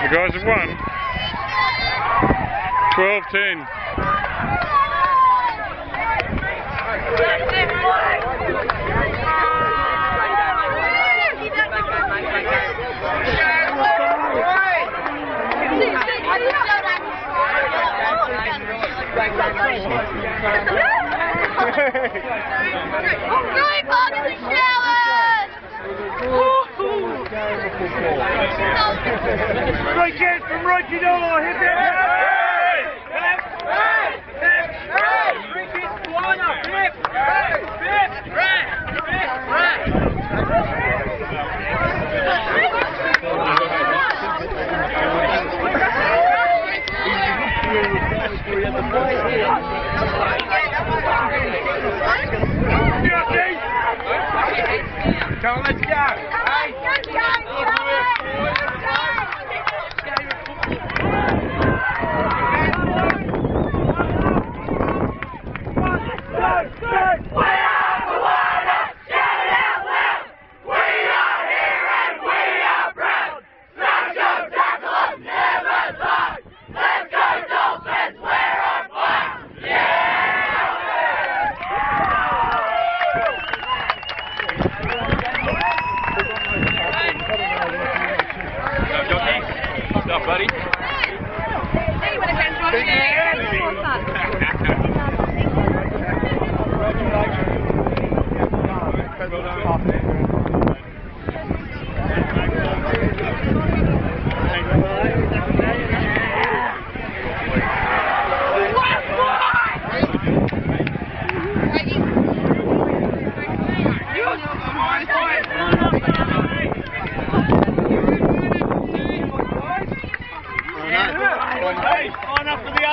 The guys have won. 12-10. Right on in the showers! Great chance from Rocky Door. Hit that. Left, right, left, right. Free kick, one up, left, right, left, right, left, right. Come on, let's go. Hey. Stuff, buddy.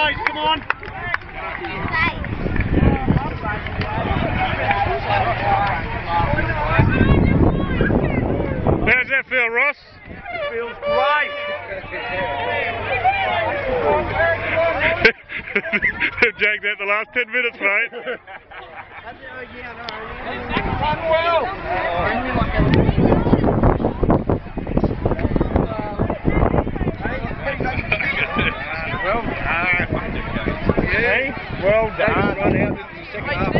Up for the eyes, come on. How's that feel, Ross? Feels great. They've jagged out the last 10 minutes, mate. Hey, well done. Run out in the second half.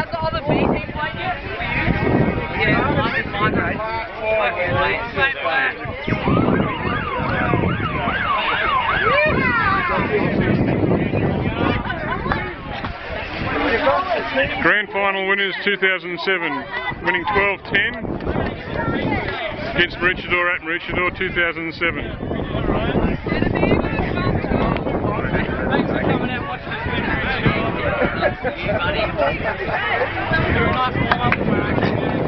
Has the other B team played yet? Yeah, I'm in my grade. Grand final winners 2007, winning 12-10 against Maroochydore at Maroochydore 2007. You're not going up